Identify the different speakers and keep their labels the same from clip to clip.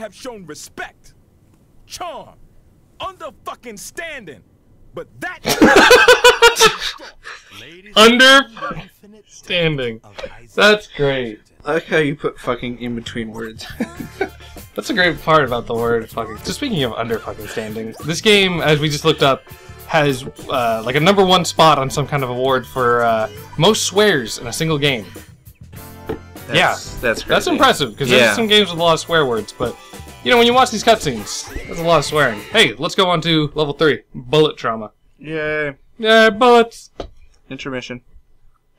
Speaker 1: have shown respect, charm, under fucking standing. But that
Speaker 2: Under standing. That's great.
Speaker 3: I like how you put fucking in between words.
Speaker 2: That's a great part about the word fucking. So speaking of under fucking standing, this game, as we just looked up, has uh, like a number one spot on some kind of award for uh, most swears in a single game.
Speaker 3: That's,
Speaker 2: Yeah.
Speaker 3: that's crazy.
Speaker 2: That's impressive because
Speaker 3: Yeah.
Speaker 2: there's some games with a lot of swear words, but you know when you watch these cutscenes, there's a lot of swearing. Hey, let's go on to level three, bullet trauma.
Speaker 3: Yay.
Speaker 2: Yeah, bullets.
Speaker 3: Intermission.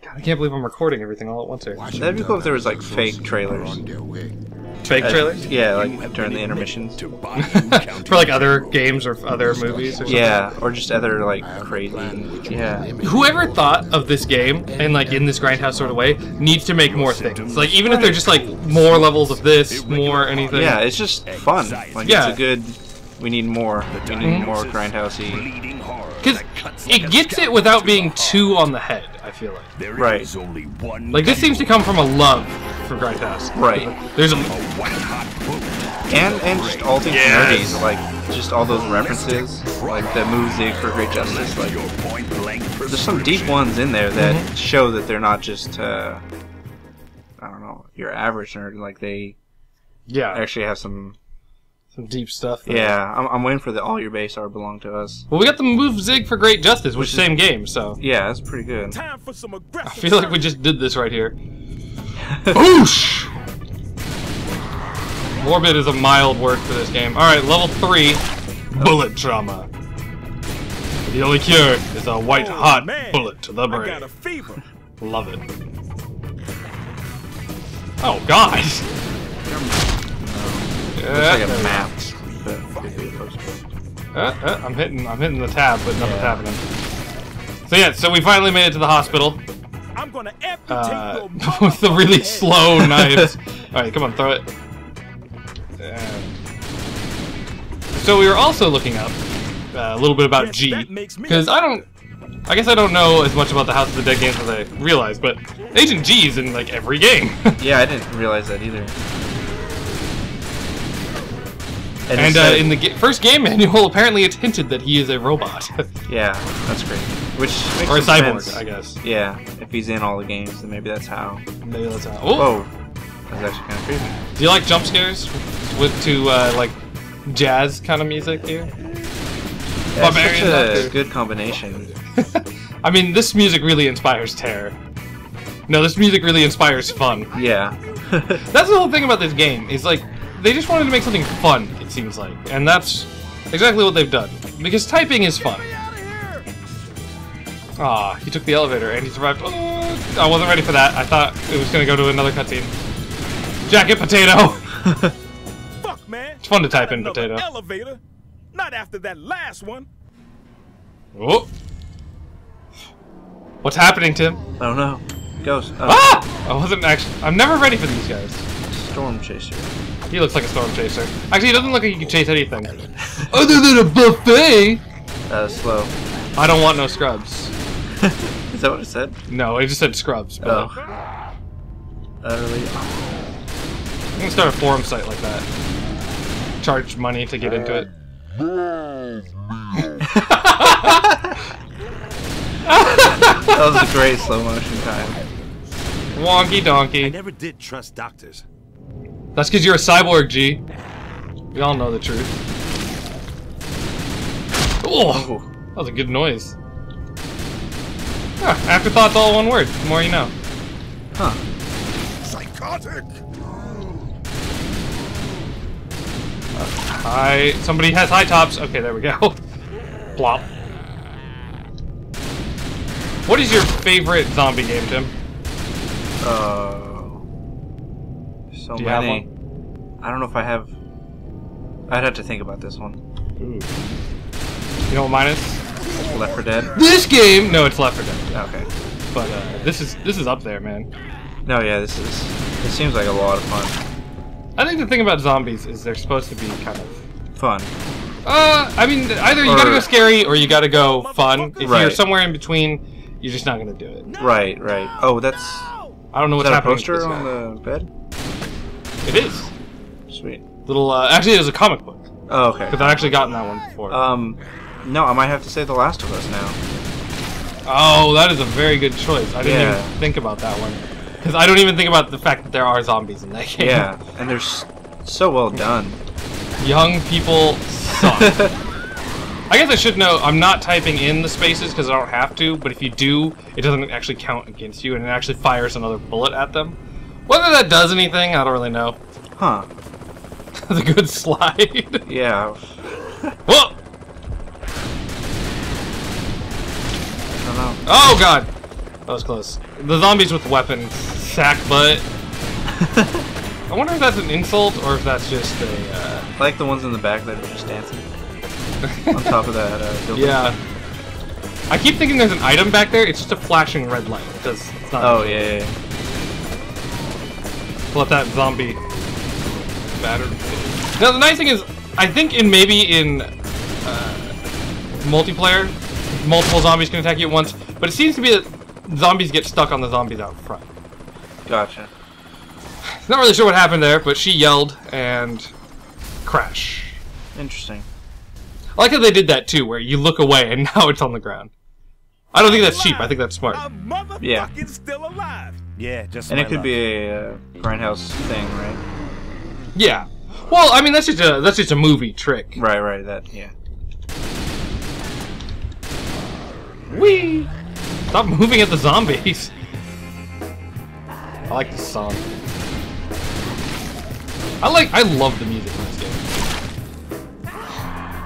Speaker 2: God, I can't believe I'm recording everything all at once here.
Speaker 3: That'd be cool if there was like fake trailers.
Speaker 2: Fake
Speaker 3: Uh,
Speaker 2: trailers
Speaker 3: yeah, like during the intermissions.
Speaker 2: for like other games or other movies. Or something.
Speaker 3: Yeah, or just other like crazy. Yeah.
Speaker 2: Whoever thought of this game and like in this grindhouse sort of way needs to make more things. Like even if they're just like more levels of this, more anything.
Speaker 3: Yeah, it's just fun. Like
Speaker 2: Yeah.
Speaker 3: it's a good. We need more. We need more grindhousey.
Speaker 2: because it gets it without being too on the head. I feel like.
Speaker 3: Right.
Speaker 1: only one
Speaker 2: Like this seems to come from a love for grindhouse.
Speaker 3: Right.
Speaker 2: There's a
Speaker 1: white hot.
Speaker 3: And and just all things
Speaker 2: Yes.
Speaker 3: nerdy, like just all those references, like the move Zig for Great Justice. Like
Speaker 1: Your point blank
Speaker 3: there's some deep ones in there that
Speaker 2: Mhm.
Speaker 3: show that they're not just uh, I don't know your average nerd. Like they
Speaker 2: yeah,
Speaker 3: actually have some.
Speaker 2: Some deep stuff. there.
Speaker 3: Yeah, I'm, I'm waiting for the all your base are belong to us.
Speaker 2: Well, we got the move zig for great justice, which is the same game. So
Speaker 3: Yeah, that's pretty good.
Speaker 1: Time for some
Speaker 2: I feel like we just did this right here. Boosh! Morbid is a mild word for this game. Alright, level 3, bullet trauma. The only cure is a white
Speaker 1: Oh,
Speaker 2: hot
Speaker 1: man.
Speaker 2: bullet to the
Speaker 1: I got
Speaker 2: brain.
Speaker 1: a fever.
Speaker 2: Love it. Oh god!
Speaker 3: Looks like a
Speaker 2: Uh,
Speaker 3: map. but could be a poster.
Speaker 2: uh, uh, I'm hitting I'm hitting the tab, but nothing's happening. So yeah, so we finally made it to the hospital.
Speaker 1: I'm gonna amputate
Speaker 2: uh,
Speaker 1: your
Speaker 2: with the really
Speaker 1: motherfucking
Speaker 2: slow
Speaker 1: head.
Speaker 2: knives. All right, come on, throw it. Um, so we were also looking up uh, a little bit about
Speaker 1: Yes,
Speaker 2: G
Speaker 1: that makes me
Speaker 2: because I don't. I guess I don't know as much about the House of the Dead games as I realized, but Agent G is in like every game.
Speaker 3: Yeah, I didn't realize that either. It
Speaker 2: and uh, in the ga- first game manual, apparently it's hinted that he is a robot
Speaker 3: yeah, that's great. Which makes
Speaker 2: or a cyborg,
Speaker 3: sense.
Speaker 2: I guess.
Speaker 3: Yeah, if he's in all the games, then maybe that's how.
Speaker 2: Maybe that's how. Oh,
Speaker 3: Whoa, that's actually kind of creepy.
Speaker 2: do you like jump scares with to uh, like jazz kind of music here?
Speaker 3: Yeah, it's
Speaker 2: Barbarian
Speaker 3: such a good combination.
Speaker 2: I mean, this music really inspires terror. No, this music really inspires fun.
Speaker 3: Yeah.
Speaker 2: That's the whole thing about this game. Is like they just wanted to make something fun. It seems like, and that's exactly what they've done. Because typing is fun. Ah, he took the elevator and he survived. Oh, I wasn't ready for that. I thought it was gonna go to another cutscene. Jacket potato.
Speaker 1: Fuck, man.
Speaker 2: It's fun to type
Speaker 1: Not
Speaker 2: in
Speaker 1: another
Speaker 2: potato.
Speaker 1: Elevator. Not after that last one.
Speaker 2: Oh. What's happening, Tim?
Speaker 3: I don't know. Ghost. Oh,
Speaker 2: Ah! I wasn't actually. I'm never ready for these guys.
Speaker 3: Storm Chaser.
Speaker 2: He looks like a storm chaser. Actually, he doesn't look like he can chase anything. Other than a buffet!
Speaker 3: Uh, slow.
Speaker 2: I don't want no scrubs.
Speaker 3: Is that what it said?
Speaker 2: No, it just said scrubs. But
Speaker 3: Oh. Utterly.
Speaker 2: I'm gonna start a forum site like that. Charge money to get into it.
Speaker 3: That was a great slow motion time.
Speaker 2: Wonky donkey.
Speaker 4: I never did trust doctors.
Speaker 2: That's because you're a cyborg, G. We all know the truth. Oh, that was a good noise. Huh, afterthoughts all one word. The more you know.
Speaker 3: Huh.
Speaker 1: Psychotic.
Speaker 2: Hi. Somebody has high tops. Okay, there we go. Plop. What is your favorite zombie game, Tim?
Speaker 3: Uh, so
Speaker 2: Do you have
Speaker 3: many. I don't know if I have. I'd have to think about this one.
Speaker 2: You know what mine is?
Speaker 3: Left 4 Dead.
Speaker 2: This game. No, it's Left 4 Dead.
Speaker 3: Okay.
Speaker 2: But uh, this is this is up there, man.
Speaker 3: No, yeah, this is. It seems like a lot of fun.
Speaker 2: I think the thing about zombies is they're supposed to be kind of.
Speaker 3: Fun.
Speaker 2: Uh, I mean, either you gotta go scary or you gotta go fun. If you're somewhere in between, you're just not gonna do it.
Speaker 3: Right, right. Oh, that's.
Speaker 2: I don't know what's
Speaker 3: that
Speaker 2: happening. to
Speaker 3: poster on the bed?
Speaker 2: It is.
Speaker 3: Sweet.
Speaker 2: Little, uh, actually, it was a comic book
Speaker 3: Oh, okay.
Speaker 2: because I've actually gotten that one before.
Speaker 3: Um, no, I might have to say The Last of Us now.
Speaker 2: oh, that is a very good choice. I didn't
Speaker 3: Yeah.
Speaker 2: even think about that one because I don't even think about the fact that there are zombies in that game.
Speaker 3: Yeah, and they're so well done.
Speaker 2: Young people suck. I guess I should know I'm not typing in the spaces because I don't have to, but if you do, it doesn't actually count against you and it actually fires another bullet at them. Whether that does anything, I don't really know.
Speaker 3: Huh.
Speaker 2: the good slide.
Speaker 3: Yeah.
Speaker 2: Whoa!
Speaker 3: I don't know.
Speaker 2: Oh god! That was close. The zombies with weapons. Sack butt. I wonder if that's an insult or if that's just a, uh...
Speaker 3: I like the ones in the back that are just dancing on top of that uh, building.
Speaker 2: Yeah. I keep thinking there's an item back there, it's just a flashing red light. Because it's not...
Speaker 3: Oh, yeah, yeah, yeah.
Speaker 2: Let that zombie batter. Now the nice thing is, I think in maybe in uh, multiplayer, multiple zombies can attack you at once, but it seems to be that zombies get stuck on the zombies out front.
Speaker 3: Gotcha.
Speaker 2: Not really sure what happened there, but she yelled and crash.
Speaker 3: Interesting.
Speaker 2: I like how they did that too, where you look away and now it's on the ground. I don't think that's cheap. I think that's smart.
Speaker 3: Yeah.
Speaker 1: still alive. Yeah, just
Speaker 3: And it could
Speaker 1: luck.
Speaker 3: be a uh, grindhouse thing, right?
Speaker 2: Yeah. Well, I mean that's just a that's just a movie trick.
Speaker 3: Right, right. That, yeah.
Speaker 2: Wee! Stop moving at the zombies. I like the song. I like I love the music in this game.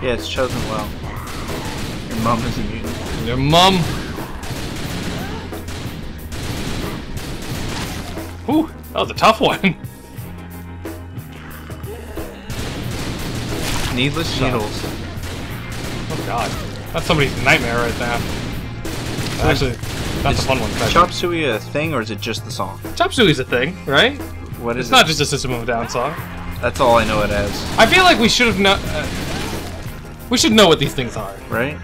Speaker 3: Yeah, it's chosen well. Your mom is a mutant.
Speaker 2: Your mum. Ooh, that was a tough one.
Speaker 3: Needless needles.
Speaker 2: Oh god. That's somebody's nightmare right now. Actually, that's a fun one.
Speaker 3: Chop Suey a thing, or is it just the song?
Speaker 2: Chop Suey's a thing, right?
Speaker 3: What is
Speaker 2: It's
Speaker 3: it?
Speaker 2: not just a System of a Down song.
Speaker 3: That's all I know it as,
Speaker 2: I feel like we should have known. Uh, we should know what these things are.
Speaker 3: right?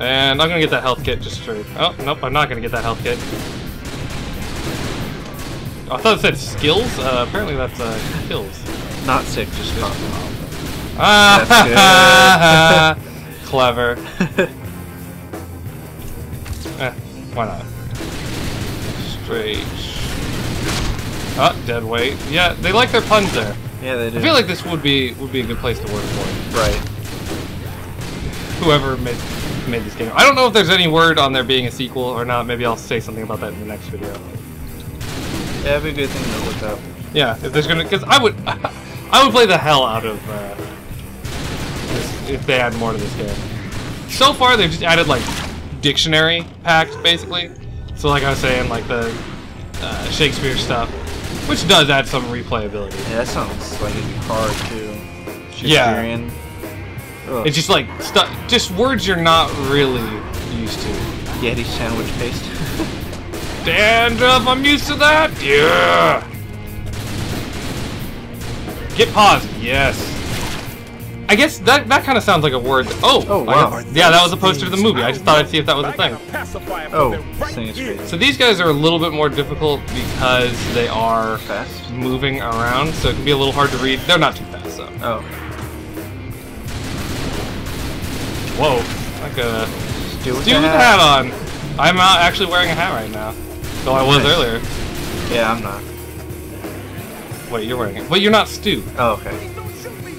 Speaker 2: And I'm gonna get that health kit just straight. Oh, nope, I'm not gonna get that health kit. I thought it said skills. Uh, apparently that's uh, kills.
Speaker 3: Not sick, just talking.
Speaker 2: Ah, clever. eh, why not? Straight. Ah, dead weight. Yeah, they like their puns there.
Speaker 3: Yeah, they do.
Speaker 2: I feel like this would be would be a good place to work for
Speaker 3: right.
Speaker 2: whoever made made this game. I don't know if there's any word on there being a sequel or not. Maybe I'll say something about that in the next video.
Speaker 3: Yeah, a good thing to look up.
Speaker 2: Yeah, if there's gonna, because I would, I would play the hell out of uh, this, if they add more to this game. So far, they've just added like dictionary packs, basically. So, like I was saying, like the uh, Shakespeare stuff, which does add some replayability.
Speaker 3: Yeah, that sounds like it'd be hard too.
Speaker 2: Yeah.
Speaker 3: Shakespearean. Ugh.
Speaker 2: It's just like stuff, just words you're not really used to.
Speaker 3: Yeti sandwich paste.
Speaker 2: Dandruff, I'm used to that. Yeah. Get paused. Yes. I guess that that kind of sounds like a word. That, oh.
Speaker 3: Oh, wow.
Speaker 2: got- yeah, that was a poster to the movie. I just thought I'd see if that was a thing.
Speaker 3: Oh, thing.
Speaker 2: So these guys are a little bit more difficult because they are
Speaker 3: Fast.
Speaker 2: moving around, so it can be a little hard to read. They're not too fast, though.
Speaker 3: Oh,
Speaker 2: Whoa. Like a
Speaker 3: do with
Speaker 2: Stu with
Speaker 3: the
Speaker 2: hat on. I'm not actually wearing a hat right now. Though I was
Speaker 3: Nice.
Speaker 2: earlier.
Speaker 3: Yeah, I'm not.
Speaker 2: Wait, you're wearing it. But you're not Stu.
Speaker 3: Oh, okay.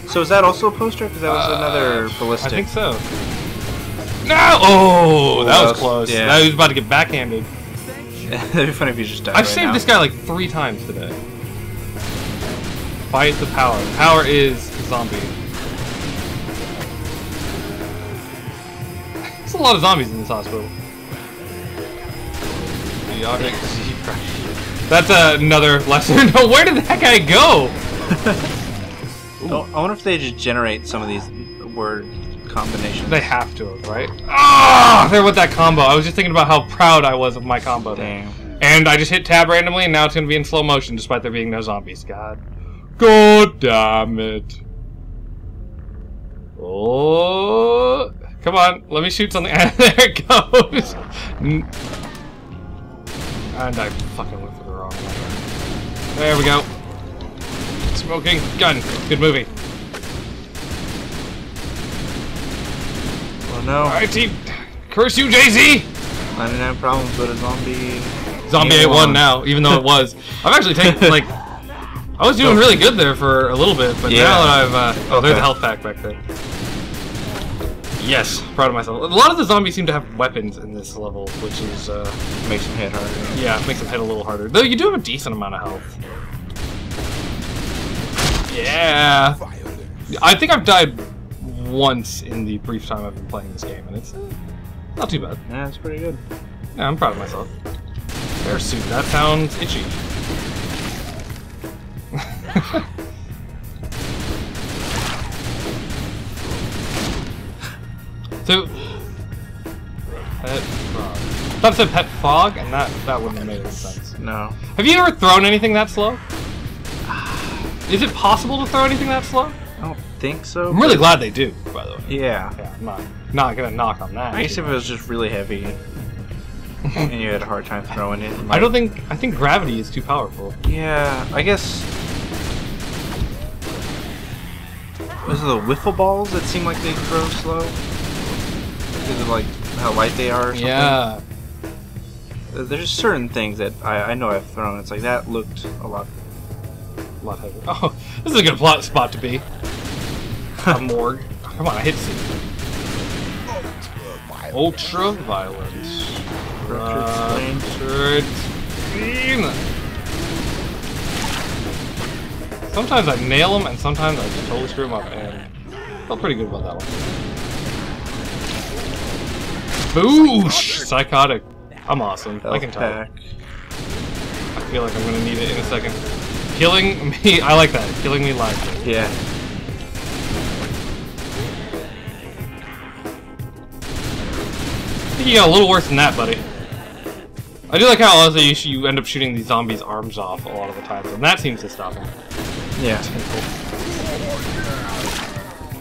Speaker 3: So is that also a poster? Because that was
Speaker 2: Uh,
Speaker 3: another ballistic.
Speaker 2: I think so. No! Oh, that was close.
Speaker 3: yeah.
Speaker 2: That was about to get backhanded.
Speaker 3: That'd be funny if you just died
Speaker 2: I've
Speaker 3: right
Speaker 2: saved
Speaker 3: now.
Speaker 2: this guy like three times today. Fight the power. Power is zombie. There's a lot of zombies in this hospital. Chaotic zebra. That's another lesson. No, where did that guy go?
Speaker 3: Oh, I wonder if they just generate some of these word combinations.
Speaker 2: They have to right? Ah, there with that combo. I was just thinking about how proud I was of my combo. there.
Speaker 3: Damn.
Speaker 2: And I just hit tab randomly, and now it's gonna be in slow motion, despite there being no zombies. God, God damn it! Oh, come on, let me shoot something. there it goes. And I fucking went for the wrong one. There we go. Smoking gun. Good movie.
Speaker 3: Oh no.
Speaker 2: Alright, team. Curse you, Jay Z!
Speaker 3: 99 problems with a zombie.
Speaker 2: Zombie
Speaker 3: Game
Speaker 2: 8 now, even though it was. I've actually taken, like. I was doing really good there for a little bit, but
Speaker 3: Yeah.
Speaker 2: now that I've. Uh, oh, there's
Speaker 3: Okay.
Speaker 2: the health pack back there. Yes, proud of myself. A lot of the zombies seem to have weapons in this level, which is, uh,
Speaker 3: Makes them hit harder.
Speaker 2: yeah, makes them hit a little harder. Though you do have a decent amount of health. Yeah. I think I've died once in the brief time I've been playing this game, and it's uh, not too bad.
Speaker 3: Yeah, that's pretty good.
Speaker 2: Yeah, I'm proud of myself. Bear suit, that sounds itchy. so, pet frog. Thought it pet fog, and that that wouldn't have made any sense.
Speaker 3: No.
Speaker 2: Have you ever thrown anything that slow? Is it possible to throw anything that slow?
Speaker 3: I don't think so.
Speaker 2: I'm really glad they do, by the way.
Speaker 3: Yeah.
Speaker 2: Yeah, I'm not not gonna knock on that.
Speaker 3: I guess if it was just really heavy and you had a hard time throwing it.
Speaker 2: I don't think I think gravity is too powerful.
Speaker 3: Yeah, I guess. Was it the wiffle balls that seem like they throw slow? Because of like how light they are or something?
Speaker 2: Yeah.
Speaker 3: Uh, there's certain things that I, I know I've thrown. It's like that looked a lot.
Speaker 2: A lot heavier. Oh, this is a good plot spot to be. a morgue. Come on, I hit C. Ultra violence.
Speaker 3: Ruptured
Speaker 2: uh, Ruptured. Sometimes I nail them, and sometimes I totally screw them up, and I felt pretty good about that one. Boosh! Psychotic. I'm awesome. I can tell. I feel like I'm gonna need it in a second. Killing me, I like that. Killing me live.
Speaker 3: Yeah.
Speaker 2: I think you got a little worse than that, buddy. I do like how also you, you end up shooting these zombies' arms off a lot of the times, and that seems to stop them.
Speaker 3: Yeah.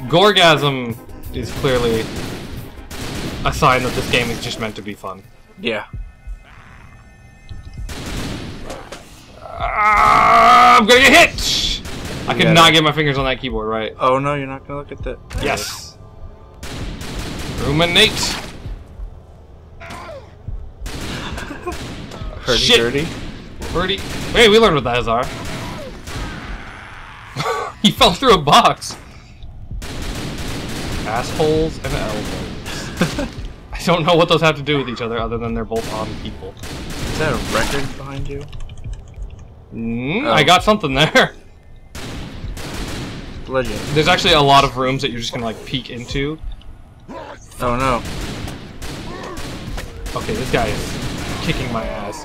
Speaker 2: Gorgasm is clearly a sign that this game is just meant to be fun.
Speaker 3: Yeah.
Speaker 2: Ah, I'm gonna get hit! I could
Speaker 3: got
Speaker 2: not
Speaker 3: it.
Speaker 2: get my fingers on that keyboard right.
Speaker 3: Oh no, you're not gonna look at that.
Speaker 2: Yes. Ruminate.
Speaker 3: Hurdy
Speaker 2: Shit.
Speaker 3: dirty.
Speaker 2: Birdie. Hey, we learned what that is are. he fell through a box. Assholes and elbows. I don't know what those have to do with each other other than they're both on people.
Speaker 3: Is that a record behind you?
Speaker 2: Mm,
Speaker 3: Oh.
Speaker 2: I got something there.
Speaker 3: Legend.
Speaker 2: There's actually a lot of rooms that you're just gonna like peek into.
Speaker 3: Oh no.
Speaker 2: Okay, this guy is kicking my ass.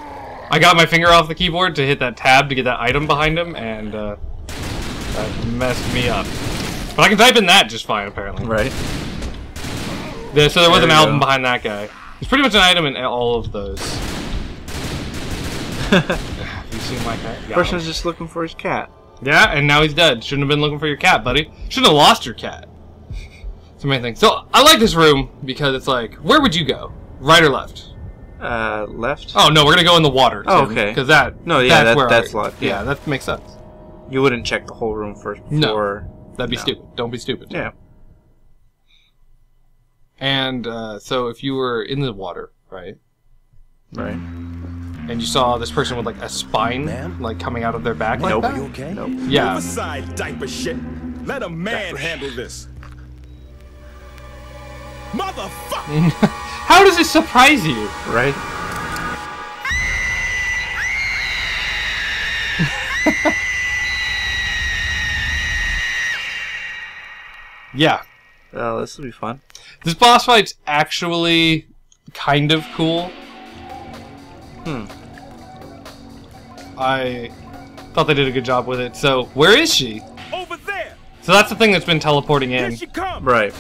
Speaker 2: I got my finger off the keyboard to hit that tab to get that item behind him, and uh, that messed me up. But I can type in that just fine, apparently.
Speaker 3: Right.
Speaker 2: Yeah, so there was
Speaker 3: There
Speaker 2: an album
Speaker 3: go.
Speaker 2: behind that guy. There's pretty much an item in all of those. you seem like that. Got
Speaker 3: Person's just looking for his cat.
Speaker 2: Yeah, and now he's dead. Shouldn't have been looking for your cat, buddy. Shouldn't have lost your cat. It's the main thing. So I like this room because it's like, where would you go? Right or left?
Speaker 3: Uh, left.
Speaker 2: Oh no, we're gonna go in the water.
Speaker 3: Oh, okay.
Speaker 2: Because that.
Speaker 3: No, yeah,
Speaker 2: that's
Speaker 3: that-
Speaker 2: where
Speaker 3: that's
Speaker 2: I, Yeah,
Speaker 3: yeah.
Speaker 2: that makes sense.
Speaker 3: You wouldn't check the whole room first before. No.
Speaker 2: That'd be
Speaker 3: No.
Speaker 2: stupid. Don't be stupid.
Speaker 3: Yeah.
Speaker 2: And uh, so if you were in the water, right,
Speaker 3: Right.
Speaker 2: and you saw this person with like a spine,
Speaker 1: Ma'am?
Speaker 2: like coming out of their back, like
Speaker 3: Nope.
Speaker 2: that.
Speaker 1: You okay?
Speaker 3: Nope.
Speaker 2: Yeah.
Speaker 1: Overside diaper shit. Let a man handle this. Motherfucker!
Speaker 2: How does it surprise you?
Speaker 3: Right.
Speaker 2: Yeah.
Speaker 3: Oh, this will be fun.
Speaker 2: This boss fight's actually kind of cool.
Speaker 3: Hmm.
Speaker 2: I thought they did a good job with it. So, where is she?
Speaker 1: Over there!
Speaker 2: So that's the thing that's been teleporting in.
Speaker 1: Here she comes!
Speaker 3: Right.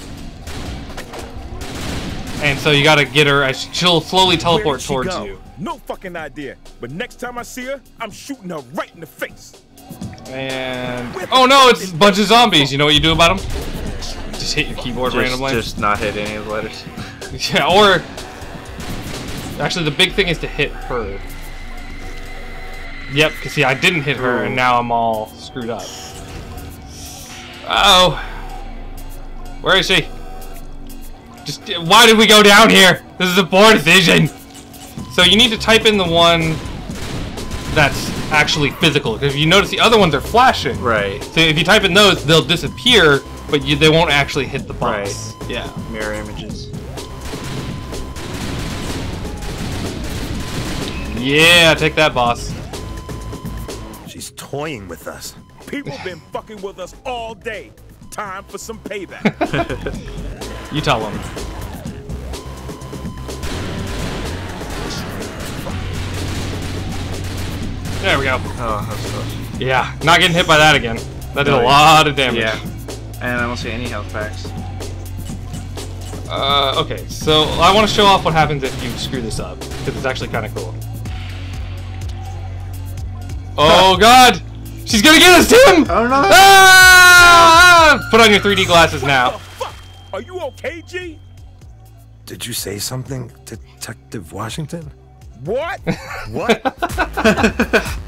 Speaker 2: And so you gotta get her, as she'll slowly
Speaker 1: Where
Speaker 2: teleport
Speaker 1: did she
Speaker 2: towards
Speaker 1: go?
Speaker 2: you.
Speaker 1: No fucking idea. But next time I see her, I'm shooting her right in the face.
Speaker 2: And oh no, it's a bunch of zombies. You know what you do about them? Just hit your keyboard
Speaker 3: Just,
Speaker 2: randomly.
Speaker 3: just not hit any of the letters.
Speaker 2: Yeah, or actually, the big thing is to hit her. Yep, because see, I didn't hit her, and now I'm all screwed up. Uh oh. Where is she? Just why did we go down here? This is a poor decision. So you need to type in the one that's actually physical. Because if you notice the other ones are flashing.
Speaker 3: Right.
Speaker 2: So if you type in those, they'll disappear, but you, they won't actually hit the box.
Speaker 3: Right.
Speaker 2: Yeah.
Speaker 3: Mirror images.
Speaker 2: Yeah, take that, boss.
Speaker 4: She's toying with us.
Speaker 1: People been fucking with us all day. Time for some payback.
Speaker 2: You tell them. There we go.
Speaker 3: Oh, that's close.
Speaker 2: Yeah, not getting hit by that again. That did a
Speaker 3: yeah.
Speaker 2: lot of damage.
Speaker 3: Yeah. And I don't see any health packs.
Speaker 2: Uh, okay, so I want to show off what happens if you screw this up, because it's actually kind of cool. Oh god! She's gonna get us, Tim!
Speaker 3: Oh no!
Speaker 2: Ah! Put on your 3D glasses
Speaker 1: What
Speaker 2: now.
Speaker 1: the fuck? Are you okay, G?
Speaker 4: Did you say something, Detective Washington?
Speaker 1: What?
Speaker 4: What?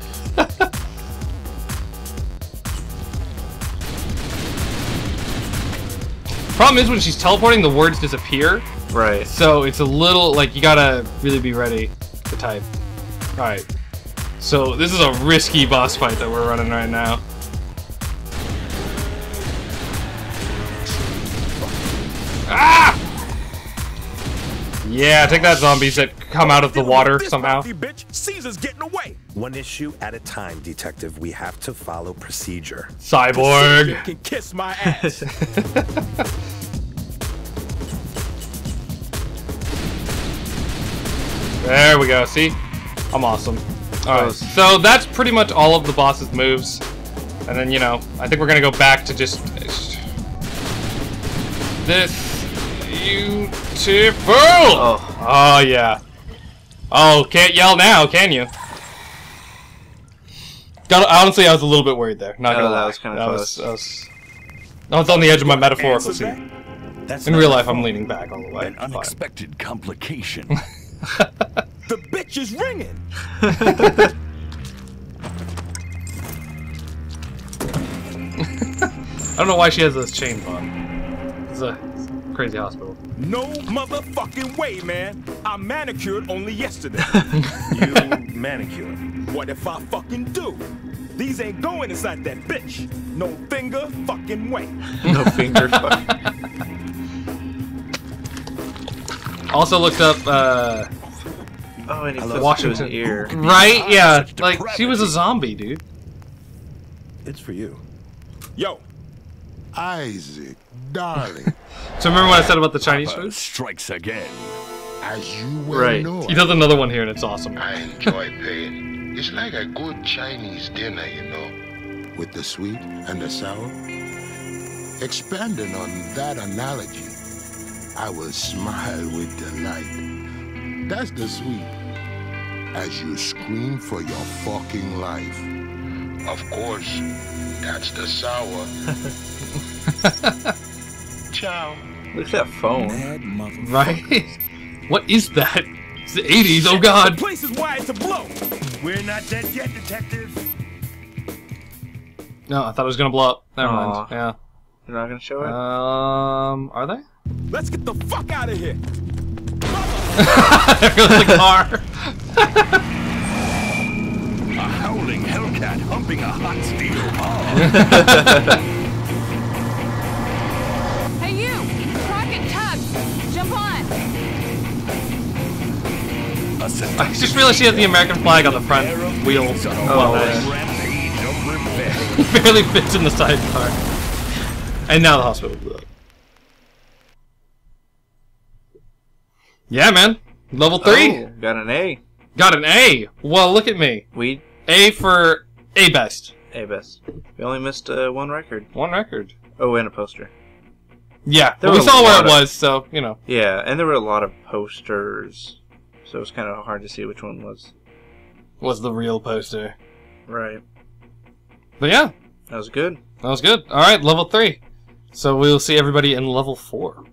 Speaker 2: Problem is when she's teleporting, the words disappear,
Speaker 3: Right.
Speaker 2: so it's a little like you gotta really be ready to type. All right. So this is a risky boss fight that we're running right now. Ah! Yeah, take that, zombies that come out of the water somehow.
Speaker 1: bitch, Caesar's getting away.
Speaker 4: One issue at a time, Detective. We have to follow procedure.
Speaker 2: Cyborg.
Speaker 1: Caesar can kiss my ass.
Speaker 2: There we go. See? I'm awesome. Alright, so that's pretty much all of the boss's moves. And then, you know, I think we're gonna go back to just... This... Beautiful!
Speaker 3: Oh.
Speaker 2: Oh, yeah. Oh, can't yell now, can you? Got, honestly, I was a little bit worried there. Not
Speaker 3: Oh,
Speaker 2: gonna
Speaker 3: that
Speaker 2: lie.
Speaker 3: was kinda
Speaker 2: That
Speaker 3: close.
Speaker 2: was, was, I was on the edge of my metaphorical seat.
Speaker 1: that.
Speaker 4: That's
Speaker 2: In real life, I'm leaning back all the way.
Speaker 5: An
Speaker 2: Fine.
Speaker 5: unexpected complication.
Speaker 1: The bitch is ringing.
Speaker 2: I don't know why she has this chain on. It's a crazy hospital.
Speaker 1: No motherfucking way, man. I manicured only yesterday.
Speaker 4: You manicure.
Speaker 1: what if I fucking do? These ain't going inside that bitch. No finger fucking way.
Speaker 3: No finger fuck.
Speaker 2: Also looked up, uh,
Speaker 3: Oh, and he
Speaker 4: Hello,
Speaker 3: puts
Speaker 2: Washington.
Speaker 3: it his ear.
Speaker 2: right? Yeah,
Speaker 5: such
Speaker 2: like she was a zombie, dude.
Speaker 4: It's for you.
Speaker 1: Yo,
Speaker 6: Isaac, darling,
Speaker 2: So remember what I said about the Chinese
Speaker 5: Papa
Speaker 2: food?
Speaker 5: strikes again.
Speaker 6: As you well
Speaker 3: Right.
Speaker 6: know,
Speaker 2: He does another one here, and it's awesome.
Speaker 7: I enjoy paying. It's like a good Chinese dinner, you know.
Speaker 6: with the sweet and the sour. Expanding on that analogy, I will smile with delight. That's the sweet. As you scream for your fucking life.
Speaker 7: Of course, that's the sour. Ciao.
Speaker 3: Look at that phone.
Speaker 5: Mad motherfucker.
Speaker 2: Right? What is that? It's the 80s, oh god!
Speaker 1: the place is wired to blow.
Speaker 5: We're not dead yet, detective.
Speaker 2: No, I thought it was gonna blow up. Never
Speaker 3: Aw.
Speaker 2: mind. Yeah.
Speaker 3: You're not gonna show it?
Speaker 2: Um, are they?
Speaker 1: Let's get the fuck out of here.
Speaker 2: there goes the car.
Speaker 5: A howling hellcat humping a hot steel ball.
Speaker 2: I just realized she has the American flag on the front wheel.
Speaker 5: wings on a
Speaker 2: Well,
Speaker 3: nice.
Speaker 2: uh,
Speaker 5: rampage
Speaker 2: barely fits in the sidecar. And now the hospital blew up. Yeah, man. Level 3.
Speaker 3: Oh, got an A.
Speaker 2: Got an A. Well, look at me.
Speaker 3: We
Speaker 2: A for A best.
Speaker 3: A best. We only missed uh, one record.
Speaker 2: One record.
Speaker 3: Oh, and a poster.
Speaker 2: Yeah, we saw where it
Speaker 3: of-
Speaker 2: was, so, you know.
Speaker 3: Yeah, and there were a lot of posters, so it was kind of hard to see which one was
Speaker 2: Was the real poster.
Speaker 3: right.
Speaker 2: But yeah,
Speaker 3: That was good.
Speaker 2: that was good. Alright, level 3. So we'll see everybody in level 4.